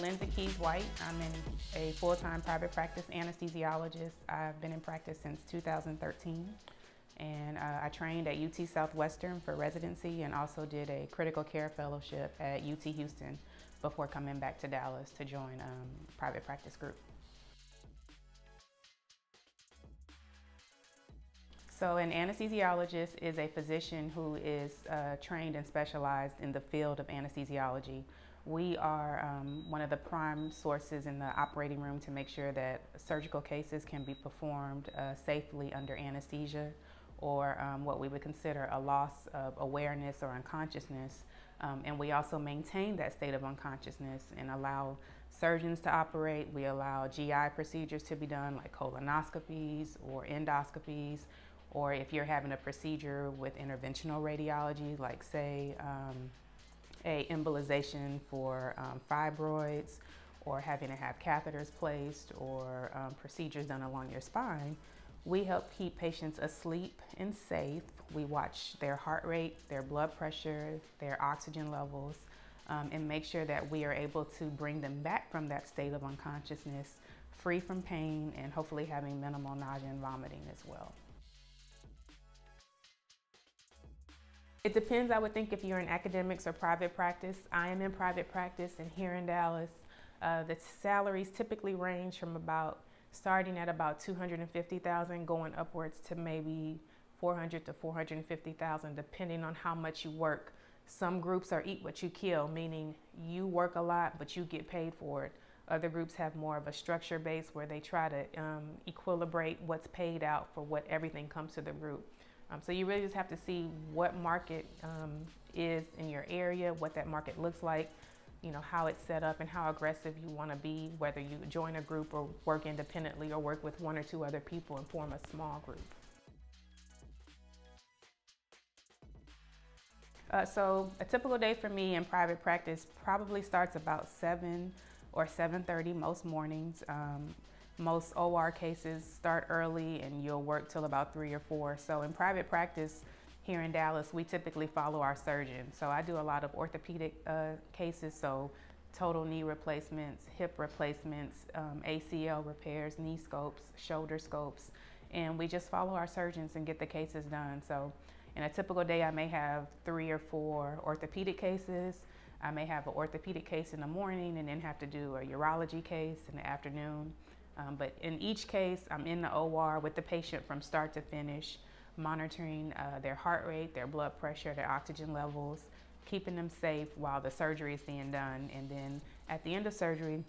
Lindsey Keys White. I'm in a full-time private practice anesthesiologist. I've been in practice since 2013 and uh, I trained at UT Southwestern for residency and also did a critical care fellowship at UT Houston before coming back to Dallas to join um, private practice group. So an anesthesiologist is a physician who is uh, trained and specialized in the field of anesthesiology. We are um, one of the prime sources in the operating room to make sure that surgical cases can be performed uh, safely under anesthesia or um, what we would consider a loss of awareness or unconsciousness. Um, and we also maintain that state of unconsciousness and allow surgeons to operate. We allow GI procedures to be done like colonoscopies or endoscopies, or if you're having a procedure with interventional radiology, like say, um, a embolization for um, fibroids or having to have catheters placed or um, procedures done along your spine, we help keep patients asleep and safe. We watch their heart rate, their blood pressure, their oxygen levels, um, and make sure that we are able to bring them back from that state of unconsciousness, free from pain, and hopefully having minimal nausea and vomiting as well. It depends, I would think, if you're in academics or private practice. I am in private practice and here in Dallas, uh, the salaries typically range from about starting at about 250,000 going upwards to maybe 400 to 450,000 depending on how much you work. Some groups are eat what you kill, meaning you work a lot but you get paid for it. Other groups have more of a structure base where they try to um, equilibrate what's paid out for what everything comes to the group. Um, so you really just have to see what market um, is in your area, what that market looks like, you know, how it's set up and how aggressive you want to be, whether you join a group or work independently or work with one or two other people and form a small group. Uh, so a typical day for me in private practice probably starts about 7 or 7.30 most mornings. Um, most OR cases start early and you'll work till about three or four. So in private practice here in Dallas, we typically follow our surgeon. So I do a lot of orthopedic uh, cases, so total knee replacements, hip replacements, um, ACL repairs, knee scopes, shoulder scopes, and we just follow our surgeons and get the cases done. So in a typical day, I may have three or four orthopedic cases. I may have an orthopedic case in the morning and then have to do a urology case in the afternoon. Um, but in each case, I'm in the OR with the patient from start to finish, monitoring uh, their heart rate, their blood pressure, their oxygen levels, keeping them safe while the surgery is being done. And then at the end of surgery,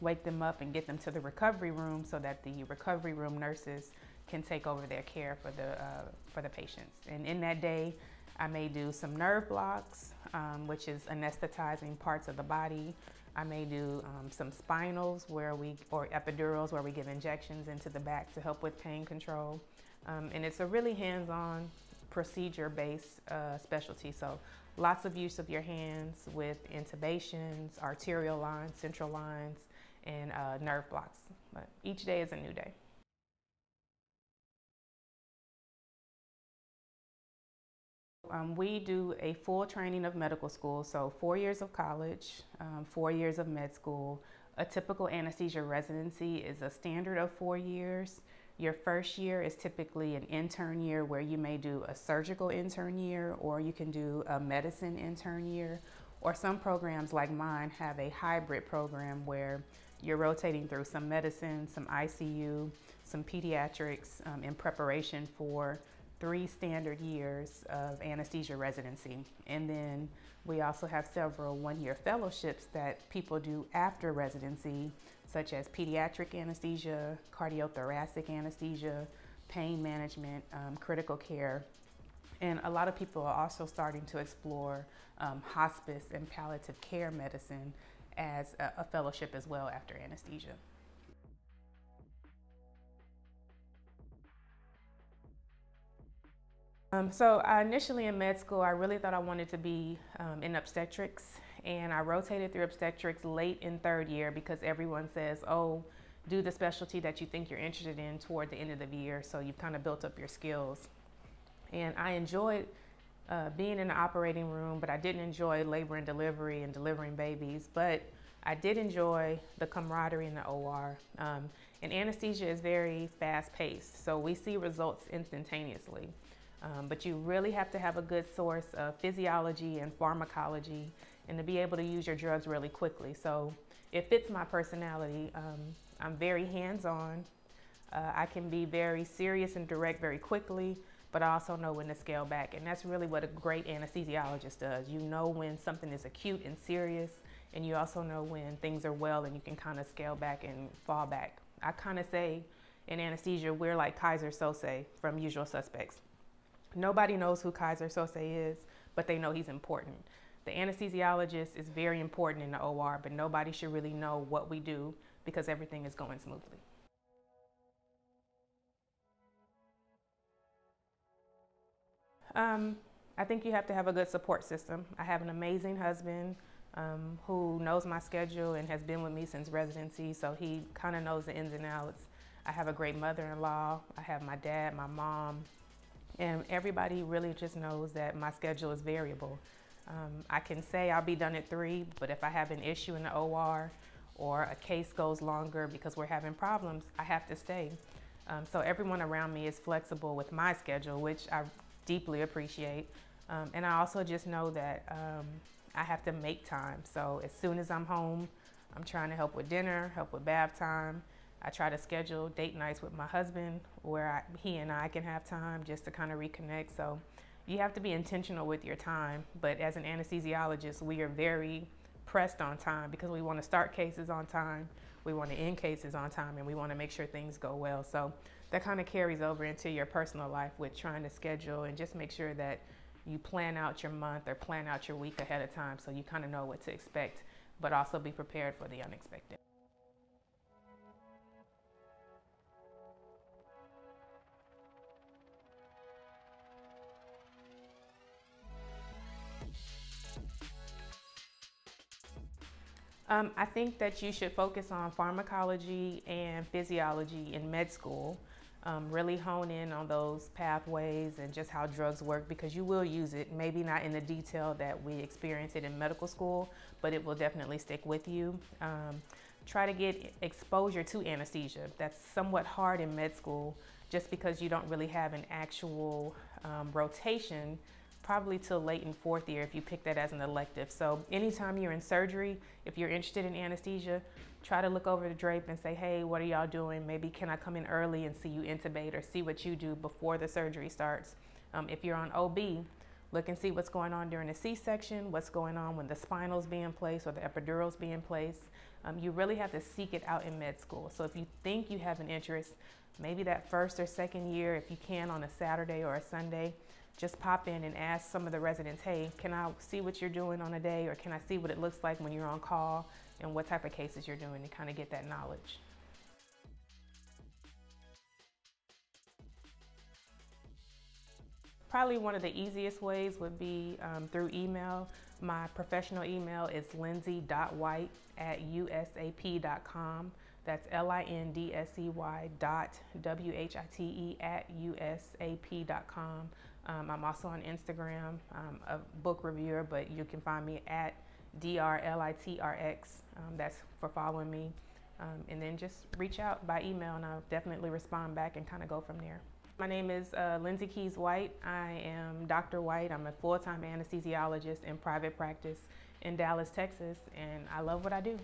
wake them up and get them to the recovery room so that the recovery room nurses can take over their care for the, uh, for the patients. And in that day, I may do some nerve blocks, um, which is anesthetizing parts of the body. I may do um, some spinals where we, or epidurals where we give injections into the back to help with pain control. Um, and it's a really hands-on procedure-based uh, specialty. So lots of use of your hands with intubations, arterial lines, central lines, and uh, nerve blocks. But each day is a new day. Um, we do a full training of medical school, so four years of college, um, four years of med school. A typical anesthesia residency is a standard of four years. Your first year is typically an intern year where you may do a surgical intern year or you can do a medicine intern year. Or some programs like mine have a hybrid program where you're rotating through some medicine, some ICU, some pediatrics um, in preparation for three standard years of anesthesia residency. And then we also have several one-year fellowships that people do after residency, such as pediatric anesthesia, cardiothoracic anesthesia, pain management, um, critical care. And a lot of people are also starting to explore um, hospice and palliative care medicine as a, a fellowship as well after anesthesia. Um, so initially in med school, I really thought I wanted to be um, in obstetrics and I rotated through obstetrics late in third year because everyone says, oh, do the specialty that you think you're interested in toward the end of the year so you've kind of built up your skills. And I enjoyed uh, being in the operating room, but I didn't enjoy labor and delivery and delivering babies. But I did enjoy the camaraderie in the OR. Um, and anesthesia is very fast paced, so we see results instantaneously. Um, but you really have to have a good source of physiology and pharmacology and to be able to use your drugs really quickly. So it fits my personality. Um, I'm very hands on. Uh, I can be very serious and direct very quickly, but I also know when to scale back. And that's really what a great anesthesiologist does. You know when something is acute and serious, and you also know when things are well and you can kind of scale back and fall back. I kind of say in anesthesia, we're like Keyser Söze from Usual Suspects. Nobody knows who Keyser Söze is, but they know he's important. The anesthesiologist is very important in the OR, but nobody should really know what we do because everything is going smoothly. Um, I think you have to have a good support system. I have an amazing husband um, who knows my schedule and has been with me since residency, so he kind of knows the ins and outs. I have a great mother-in-law. I have my dad, my mom, and everybody really just knows that my schedule is variable. Um, I can say I'll be done at three, but if I have an issue in the OR or a case goes longer because we're having problems, I have to stay. Um, so everyone around me is flexible with my schedule, which I deeply appreciate. Um, and I also just know that um, I have to make time. So as soon as I'm home, I'm trying to help with dinner, help with bath time. I try to schedule date nights with my husband where I, he and I can have time just to kind of reconnect. So you have to be intentional with your time. But as an anesthesiologist, we are very pressed on time because we want to start cases on time, we want to end cases on time, and we want to make sure things go well. So that kind of carries over into your personal life with trying to schedule and just make sure that you plan out your month or plan out your week ahead of time so you kind of know what to expect, but also be prepared for the unexpected. Um, I think that you should focus on pharmacology and physiology in med school um, really hone in on those pathways and just how drugs work because you will use it, maybe not in the detail that we experience it in medical school, but it will definitely stick with you. Um, try to get exposure to anesthesia. That's somewhat hard in med school just because you don't really have an actual um, rotation probably till late in fourth year if you pick that as an elective. So anytime you're in surgery, if you're interested in anesthesia, try to look over the drape and say, hey, what are y'all doing? Maybe can I come in early and see you intubate or see what you do before the surgery starts. Um, if you're on OB, look and see what's going on during the C-section, what's going on when the spinal's being placed or the epidural's being placed. Um, you really have to seek it out in med school. So if you think you have an interest, maybe that first or second year, if you can on a Saturday or a Sunday, just pop in and ask some of the residents, hey, can I see what you're doing on a day or can I see what it looks like when you're on call and what type of cases you're doing to kind of get that knowledge. Probably one of the easiest ways would be um, through email. My professional email is lindsey.white at usap.com. That's L-I-N-D-S-E-Y dot W-H-I-T-E at usap.com. Um, I'm also on Instagram, um, a book reviewer, but you can find me at DRLITRX. Um, that's for following me. Um, and then just reach out by email and I'll definitely respond back and kind of go from there. My name is uh, Lindsey Keys White. I am Dr. White. I'm a full-time anesthesiologist in private practice in Dallas, Texas, and I love what I do.